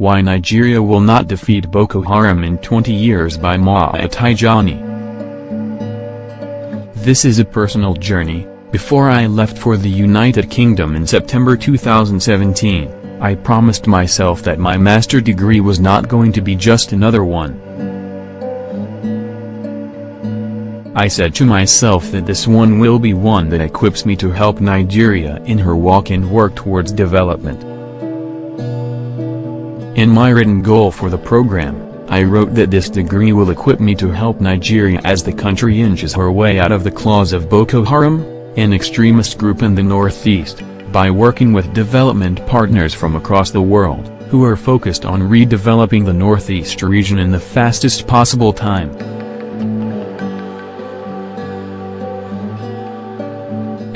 Why Nigeria Will Not Defeat Boko Haram in 20 Years by Mayowa Tijani. This is a personal journey. Before I left for the United Kingdom in September 2017, I promised myself that my master degree was not going to be just another one. I said to myself that this one will be one that equips me to help Nigeria in her walk and work towards development. In my written goal for the program, I wrote that this degree will equip me to help Nigeria as the country inches her way out of the claws of Boko Haram, an extremist group in the northeast, by working with development partners from across the world, who are focused on redeveloping the northeast region in the fastest possible time.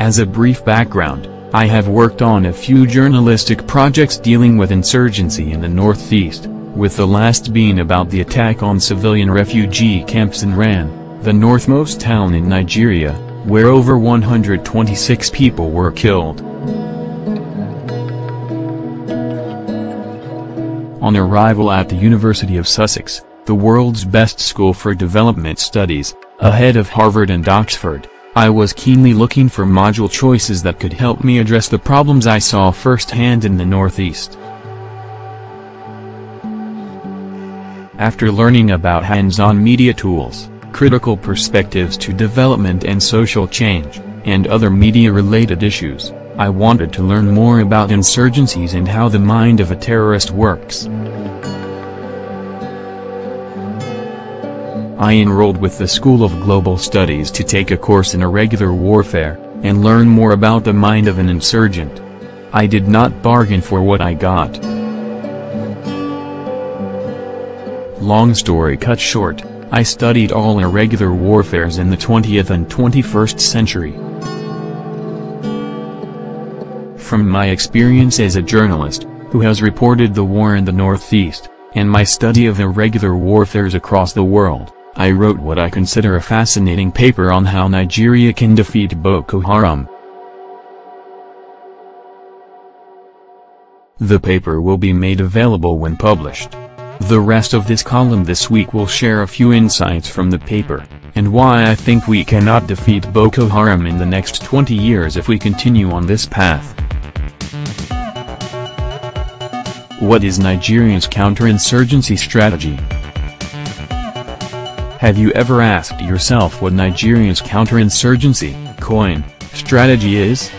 As a brief background, I have worked on a few journalistic projects dealing with insurgency in the Northeast, with the last being about the attack on civilian refugee camps in Rann, the northmost town in Nigeria, where over 126 people were killed. On arrival at the University of Sussex, the world's best school for development studies, ahead of Harvard and Oxford, I was keenly looking for module choices that could help me address the problems I saw firsthand in the Northeast. After learning about hands-on media tools, critical perspectives to development and social change, and other media-related issues, I wanted to learn more about insurgencies and how the mind of a terrorist works. I enrolled with the School of Global Studies to take a course in irregular warfare, and learn more about the mind of an insurgent. I did not bargain for what I got. Long story cut short, I studied all irregular warfares in the 20th and 21st century. From my experience as a journalist, who has reported the war in the Northeast, and my study of irregular warfares across the world, I wrote what I consider a fascinating paper on how Nigeria can defeat Boko Haram. The paper will be made available when published. The rest of this column this week will share a few insights from the paper, and why I think we cannot defeat Boko Haram in the next 20 years if we continue on this path. What is Nigeria's counterinsurgency strategy? Have you ever asked yourself what Nigeria's counterinsurgency, coin, strategy is?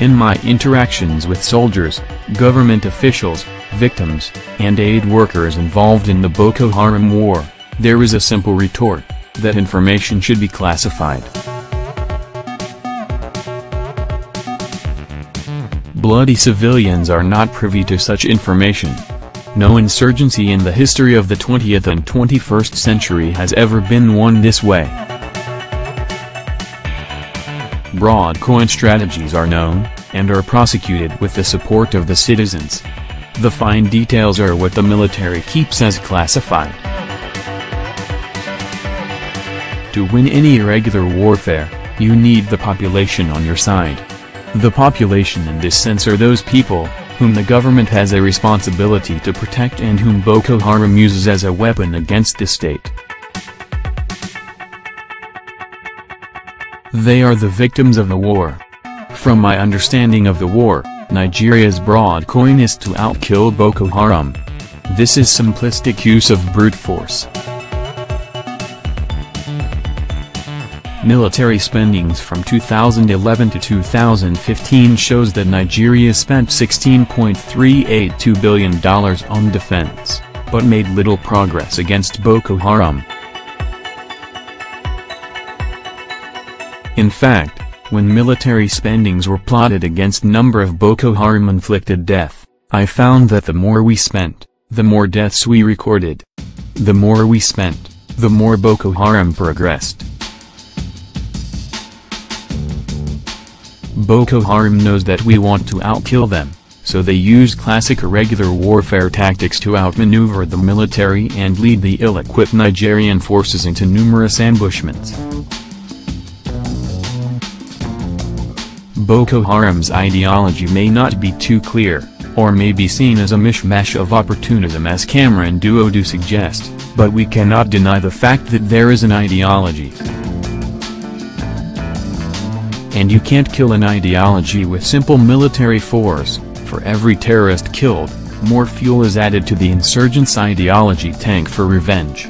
In my interactions with soldiers, government officials, victims, and aid workers involved in the Boko Haram war, there is a simple retort, that information should be classified. Bloody civilians are not privy to such information. No insurgency in the history of the 20th and 21st century has ever been won this way. Broad coin strategies are known, and are prosecuted with the support of the citizens. The fine details are what the military keeps as classified. To win any irregular warfare, you need the population on your side. The population in this sense are those people, whom the government has a responsibility to protect and whom Boko Haram uses as a weapon against the state. They are the victims of the war. From my understanding of the war, Nigeria's broad coin is to outkill Boko Haram. This is simplistic use of brute force. Military spendings from 2011 to 2015 shows that Nigeria spent $16.382 billion on defense, but made little progress against Boko Haram. In fact, when military spendings were plotted against number of Boko Haram inflicted death, I found that the more we spent, the more deaths we recorded. The more we spent, the more Boko Haram progressed. Boko Haram knows that we want to outkill them, so they use classic irregular warfare tactics to outmaneuver the military and lead the ill-equipped Nigerian forces into numerous ambushments. Boko Haram's ideology may not be too clear, or may be seen as a mishmash of opportunism as Cameron Duodu suggest, but we cannot deny the fact that there is an ideology. And you can't kill an ideology with simple military force, for every terrorist killed, more fuel is added to the insurgents' ideology tank for revenge.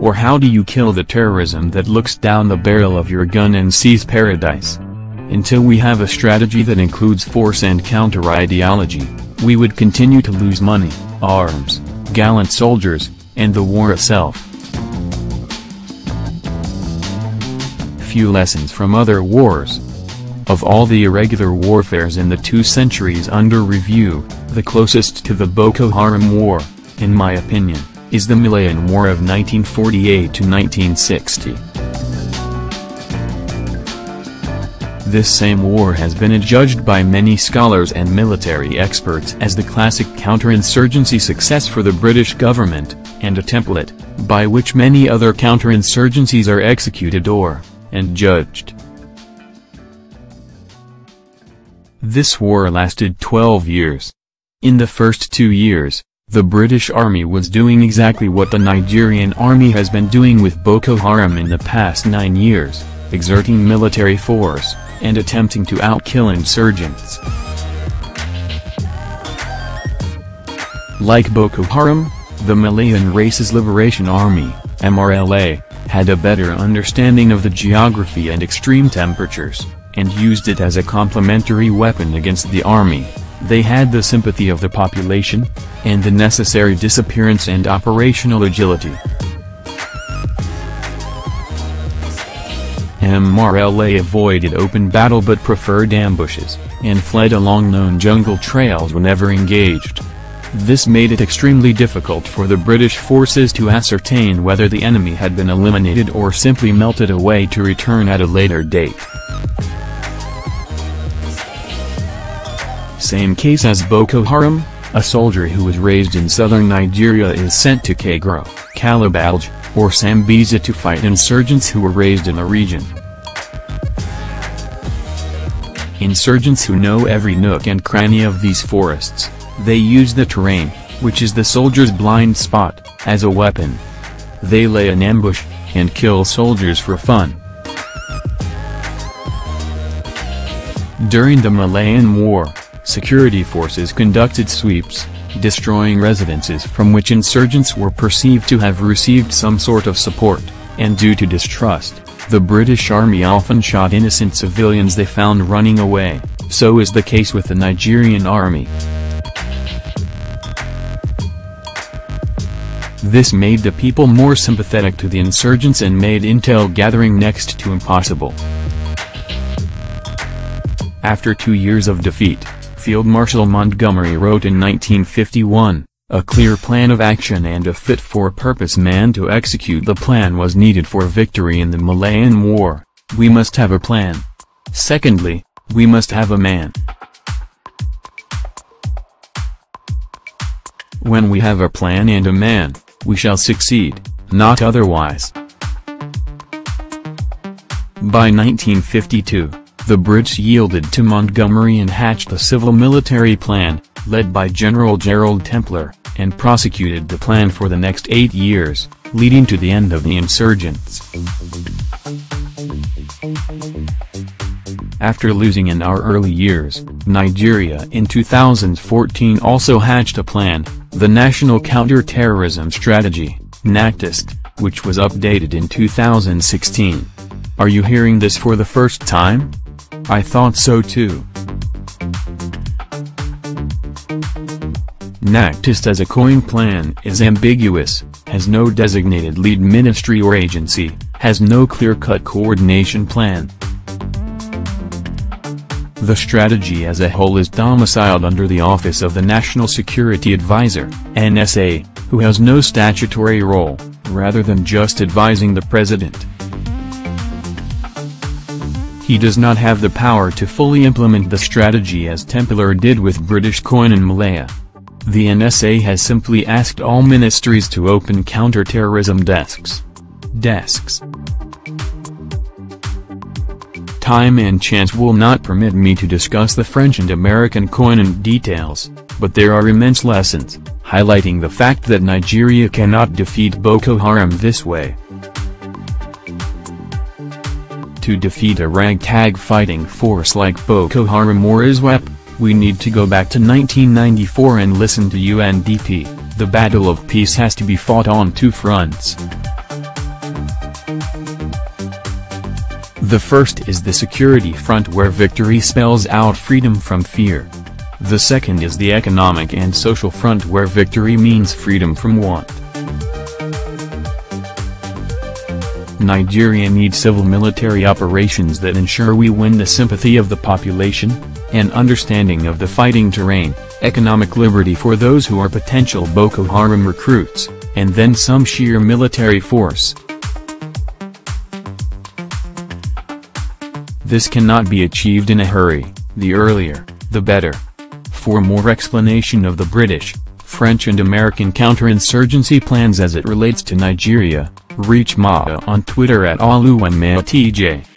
Or how do you kill the terrorism that looks down the barrel of your gun and sees paradise? Until we have a strategy that includes force and counter-ideology, we would continue to lose money, arms, gallant soldiers, and the war itself. Few lessons from other wars. Of all the irregular warfares in the two centuries under review, the closest to the Boko Haram War, in my opinion, is the Malayan War of 1948 to 1960. This same war has been adjudged by many scholars and military experts as the classic counterinsurgency success for the British government, and a template, by which many other counterinsurgencies are executed or, and judged. This war lasted 12 years. In the first two years, the British Army was doing exactly what the Nigerian Army has been doing with Boko Haram in the past nine years, exerting military force, and attempting to outkill insurgents. Like Boko Haram, the Malayan Races Liberation Army, MRLA, had a better understanding of the geography and extreme temperatures, and used it as a complementary weapon against the army. They had the sympathy of the population, and the necessary disappearance and operational agility. MRLA avoided open battle but preferred ambushes, and fled along known jungle trails whenever engaged. This made it extremely difficult for the British forces to ascertain whether the enemy had been eliminated or simply melted away to return at a later date. Same case as Boko Haram, a soldier who was raised in southern Nigeria is sent to Kagero, Kala-Balge, or Sambisa to fight insurgents who were raised in the region. Insurgents who know every nook and cranny of these forests, they use the terrain, which is the soldier's blind spot, as a weapon. They lay an ambush, and kill soldiers for fun. During the Malayan War, security forces conducted sweeps, destroying residences from which insurgents were perceived to have received some sort of support, and due to distrust, the British Army often shot innocent civilians they found running away, so is the case with the Nigerian Army. This made the people more sympathetic to the insurgents and made intel gathering next to impossible. After two years of defeat, Field Marshal Montgomery wrote in 1951, a clear plan of action and a fit-for-purpose man to execute the plan was needed for victory in the Malayan War, we must have a plan. Secondly, we must have a man. When we have a plan and a man, we shall succeed, not otherwise. By 1952, the Brits yielded to Montgomery and hatched a civil-military plan, led by General Gerald Templer, and prosecuted the plan for the next eight years, leading to the end of the insurgents. After losing in our early years, Nigeria in 2014 also hatched a plan, the National Counter-Terrorism Strategy, NACTEST, which was updated in 2016. Are you hearing this for the first time? I thought so too. NACTEST as a coin plan is ambiguous, has no designated lead ministry or agency, has no clear-cut coordination plan. The strategy as a whole is domiciled under the Office of the National Security Advisor, NSA, who has no statutory role, rather than just advising the president. He does not have the power to fully implement the strategy as Templer did with British coin in Malaya. The NSA has simply asked all ministries to open counter-terrorism desks. Desks. Time and chance will not permit me to discuss the French and American coin in details, but there are immense lessons, highlighting the fact that Nigeria cannot defeat Boko Haram this way. To defeat a ragtag fighting force like Boko Haram or ISWAP, we need to go back to 1994 and listen to UNDP, the battle of peace has to be fought on two fronts. The first is the security front where victory spells out freedom from fear. The second is the economic and social front where victory means freedom from want. Nigeria needs civil military operations that ensure we win the sympathy of the population, an understanding of the fighting terrain, economic liberty for those who are potential Boko Haram recruits, and then some sheer military force. This cannot be achieved in a hurry, the earlier, the better. For more explanation of the British, French and American counterinsurgency plans as it relates to Nigeria, Reach Maa on Twitter at AluwanMaTJ.